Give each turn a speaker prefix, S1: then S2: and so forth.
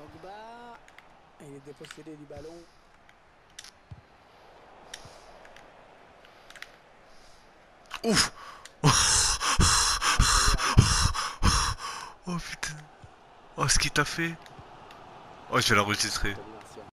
S1: Pogba. Il est dépossédé du ballon.
S2: Ouf Oh putain Oh ce qu'il t'a fait Oh je vais l'enregistrer